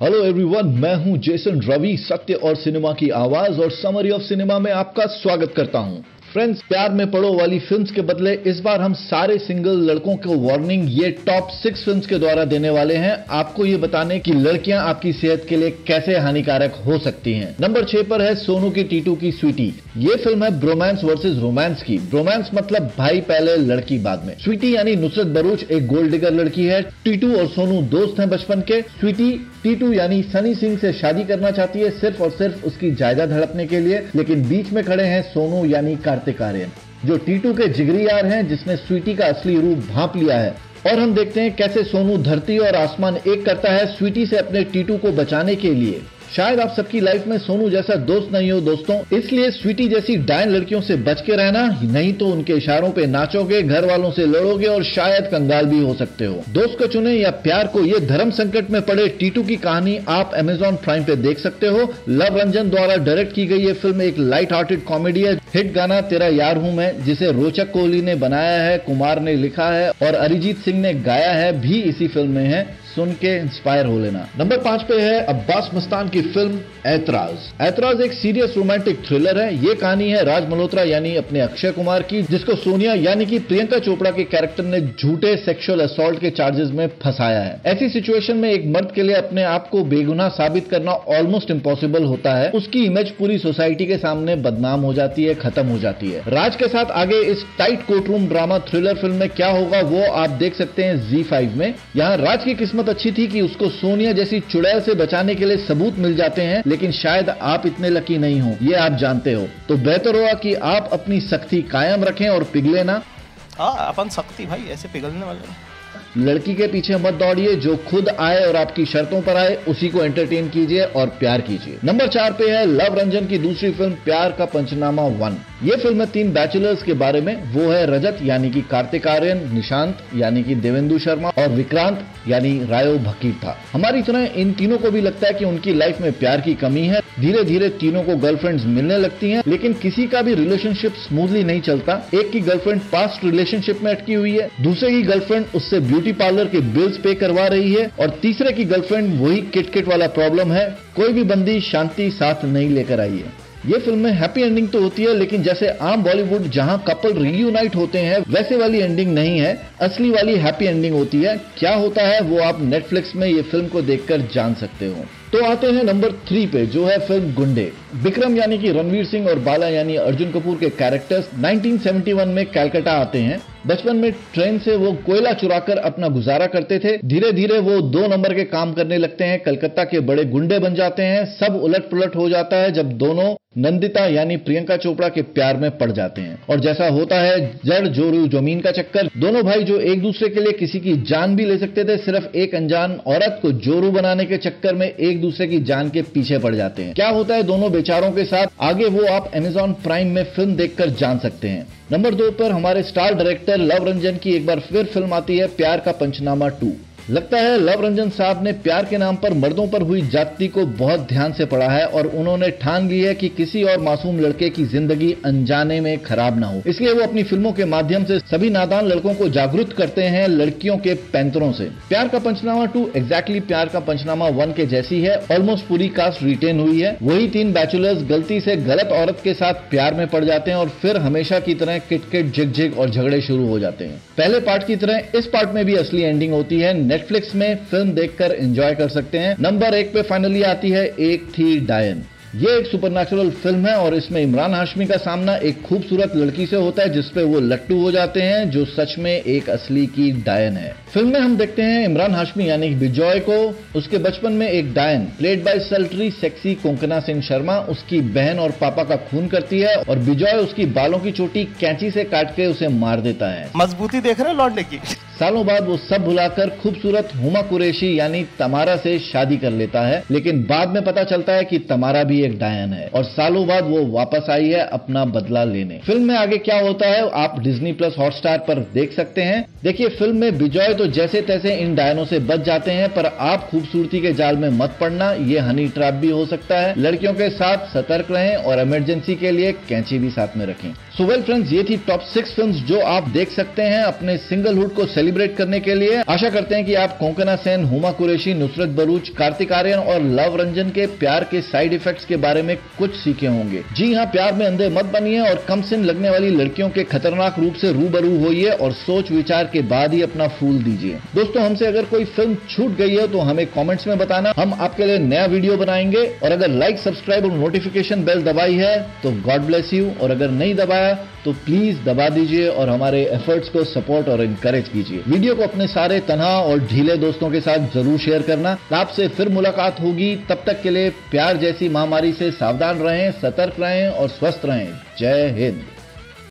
Hello everyone मैं हूँ Jason Ravi सत्य और सिनेमा की आवाज़ और समरी ऑफ़ सिनेमा में आपका स्वागत करता हूँ। फ्रेंड्स प्यार में पड़ो वाली फिल्म्स के बदले इस बार हम सारे सिंगल लड़कों को वार्निंग ये टॉप सिक्स फिल्म्स के द्वारा देने वाले हैं। आपको ये बताने कि लड़कियाँ आपकी सेहत के लिए कैसे हानिकारक हो सकती हैं। नंबर छह पर है सोनू की टीटू की स्वीटी। ये फ़िल्म है ब्रोमांस वर्सेज रोमांस की। ब्रोमांस मतलब भाई पहले, लड़की बाद में। स्वीटी यानी नुसरत बरूच, एक गोल्ड डिगर लड़की है। टीटू और सोनू दोस्त हैं बचपन के। स्वीटी टीटू यानी सनी सिंह से शादी करना चाहती है सिर्फ़ और सिर्फ़ उसकी जायदाद हड़पने के लिए, लेकिन बीच में खड़े हैं सोनू यानी कार्तिक आर्यन, जो टीटू के जिगरी यार हैं, जिसने स्वीटी का असली रूप भाप लिया है। और हम देखते हैं कैसे सोनू धरती और आसमान एक करता है स्वीटी से अपने टीटू को बचाने के लिए। शायद आप सबकी लाइफ में सोनू जैसा दोस्त नहीं हो दोस्तों। इसलिए स्वीटी जैसी डायन लड़कियों से बच के रहना, नहीं तो उनके इशारों पे नाचोगे घर वालों से लड़ोगे और शायद कंगाल भी हो सकते हो। दोस्त को चुने या प्यार को, ये धर्म संकट में पड़े टीटू की कहानी आप अमेजोन प्राइम पे देख सकते हो। लव रंजन द्वारा डायरेक्ट की गई ये फ़िल्म एक लाइट हार्टेड कॉमेडी है। हिट गाना तेरा यार हूँ मैं, जिसे रोचक कोहली ने बनाया है, कुमार ने लिखा है और अरिजीत सिंह ने गाया है, भी इसी फ़िल्म में है। सुन के इंस्पायर हो लेना। नंबर पाँच पे है अब्बास मस्तान की फ़िल्म ऐतराज। ऐतराज एक सीरियस रोमांटिक थ्रिलर है। ये कहानी है राज मल्होत्रा यानी अपने अक्षय कुमार की, जिसको सोनिया यानी कि प्रियंका चोपड़ा के कैरेक्टर ने झूठे सेक्सुअल असोल्ट के चार्जेस में फंसाया है। ऐसी सिचुएशन में एक मर्द के लिए अपने आप को बेगुनाह साबित करना ऑलमोस्ट इम्पॉसिबल होता है। उसकी इमेज पूरी सोसाइटी के सामने बदनाम हो जाती है, खत्म हो जाती है। राज के साथ आगे इस tight courtroom drama thriller film में क्या होगा, वो आप देख सकते हैं जी फाइव में। यहाँ राज की किस्मत किस्मत अच्छी थी कि उसको सोनिया जैसी चुड़ैल से बचाने के लिए सबूत मिल जाते हैं, लेकिन शायद आप इतने लकी नहीं हो, ये आप जानते हो। तो बेहतर होगा कि आप अपनी सख्ती कायम रखें और पिघले ना। हाँ अपन सख्ती भाई, ऐसे पिघलने वाले लड़की के पीछे मत दौड़िए, जो खुद आए और आपकी शर्तों पर आए, उसी को एंटरटेन कीजिए और प्यार कीजिए। नंबर चार पे है लव रंजन की दूसरी फ़िल्म प्यार का पंचनामा वन ये फ़िल्म है तीन बैचलर्स के बारे में, वो है रजत, यानी कि कार्तिक आर्यन, निशांत, यानी कि देवेंदु शर्मा और विक्रांत, यानी रायो भकीर था। हमारी तरह इन तीनों को भी लगता है कि उनकी लाइफ में प्यार की कमी है। धीरे धीरे तीनों को गर्लफ्रेंड्स मिलने लगती हैं, लेकिन किसी का भी रिलेशनशिप स्मूथली नहीं चलता। एक की गर्लफ्रेंड पास्ट रिलेशनशिप में अटकी हुई है, दूसरे की गर्लफ्रेंड उससे ब्यूटी पार्लर के बिल्स पे करवा रही है और तीसरे की गर्लफ्रेंड वही किटकिट वाला प्रॉब्लम है। कोई भी बंदी शांति साथ नहीं लेकर आई है। ये फ़िल्म में हैप्पी एंडिंग तो होती है, लेकिन जैसे आम बॉलीवुड जहाँ कपल रियूनाइट होते हैं, वैसे वाली एंडिंग नहीं है। असली वाली हैप्पी एंडिंग होती है। क्या होता है, वो आप नेटफ्लिक्स में ये फ़िल्म को देखकर जान सकते हो। तो आते हैं नंबर थ्री पे, जो है फ़िल्म गुंडे। विक्रम यानी कि रणवीर सिंह और बाला यानी अर्जुन कपूर के कैरेक्टर्स 1971 में कैलकाटा आते हैं। बचपन में ट्रेन से वो कोयला चुराकर अपना गुजारा करते थे। धीरे धीरे वो दो नंबर के काम करने लगते हैं। कलकत्ता के बड़े गुंडे बन जाते हैं। सब उलट पुलट हो जाता है जब दोनों, नंदिता यानी प्रियंका चोपड़ा के प्यार में पड़ जाते हैं। और जैसा होता है, जड़, जोरू, ज़मीन का चक्कर। दोनों भाई जो एक दूसरे के लिए किसी की जान भी ले सकते थे, सिर्फ़ एक अनजान औरत को जोरू बनाने के चक्कर में एक दूसरे की जान के पीछे पड़ जाते हैं। क्या होता है दोनों बेचारों के साथ? आगे वो आप एमेजॉन प्राइम में फ़िल्म देखकर जान सकते हैं। नंबर दो पर हमारे स्टार डायरेक्टर लव रंजन की एक बार फिर फ़िल्म आती है प्यार का पंचनामा टू। लगता है लव रंजन साहब ने प्यार के नाम पर मर्दों पर हुई जाति को बहुत ध्यान से पढ़ा है और उन्होंने ठान ली है कि किसी और मासूम लड़के की ज़िंदगी अनजाने में खराब ना हो। इसलिए वो अपनी फ़िल्मों के माध्यम से सभी नादान लड़कों को जागरूक करते हैं लड़कियों के पैंतरों से। प्यार का पंचनामा टू एग्जैक्टली प्यार का पंचनामा वन के जैसी है। ऑलमोस्ट पूरी कास्ट रिटेन हुई है। वही तीन बैचलर्स गलती से गलत औरत के साथ प्यार में पड़ जाते हैं और फिर हमेशा की तरह किटकिट झिक झिक और झगड़े शुरू हो जाते हैं। पहले पार्ट की तरह इस पार्ट में भी असली एंडिंग होती है। नेटफ्लिक्स में फ़िल्म देखकर एंजॉय कर सकते हैं। नंबर एक पे फाइनली आती है, एक थी डायन ये एक सुपर फ़िल्म है और इसमें इमरान हाशमी का सामना एक खूबसूरत लड़की से होता है जिसपे वो लट्टू हो जाते हैं जो सच में एक असली की डायन है। फ़िल्म में हम देखते हैं इमरान हाशमी यानी बिजॉय को उसके बचपन में एक डायन played by sultry sexy Konkona Singh Sharma उसकी बहन और पापा का खून करती है और बिजॉय उसकी बालों की चोटी कैंची से काट के उसे मार देता है। मजबूती देख रहे लौटने की। सालों बाद वो सब भुलाकर खूबसूरत हुमा कुरेशी यानी तमारा से शादी कर लेता है लेकिन बाद में पता चलता है कि तमारा भी एक डायन है। और सालों बाद वो वापस आई है अपना बदला लेने। फ़िल्म में आगे क्या होता है, आप डिज्नी प्लस हॉटस्टार पर देख सकते हैं। देखिए, फ़िल्म में बिजॉय तो जैसे तैसे इन डायनों से बच जाते हैं, पर आप खूबसूरती के जाल में मत पड़ना, ये हनी ट्रैप भी हो सकता है। लड़कियों के साथ सतर्क रहें और इमरजेंसी के लिए कैंची भी साथ में रखें। सो वेल फ्रेंड्स ये थी टॉप सिक्स फ़िल्म जो आप देख सकते हैं अपने सिंगलहुड को सेलिब्रेट करने के लिए। आशा करते हैं कि आप कोंकना सेन, हुमा कुरेशी, नुसरत बरूच, कार्तिक आर्यन और लव रंजन के प्यार के साइड इफेक्ट्स के बारे में कुछ सीखे होंगे। जी हाँ प्यार में अंधे मत बनिए और कम सिन लगने वाली लड़कियों के खतरनाक रूप से रूबरू होइए और सोच विचार के बाद ही अपना फूल दीजिए। दोस्तों, हमसे अगर कोई फ़िल्म छूट गई है तो हमें कॉमेंट्स में बताना। हम आपके लिए नया वीडियो बनाएँगे और अगर लाइक, सब्सक्राइब और नोटिफिकेशन बेल दबाई है तो गॉड ब्लेस यू। और अगर नहीं दबाया तो प्लीज़ दबा दीजिए और हमारे एफर्ट्स को सपोर्ट और इंकरेज कीजिए। वीडियो को अपने सारे तनहा और ढीले दोस्तों के साथ ज़रूर शेयर करना। आपसे फिर मुलाकात होगी। तब तक के लिए प्यार जैसी महामारी से सावधान रहें सतर्क रहें और स्वस्थ रहें। जय हिंद।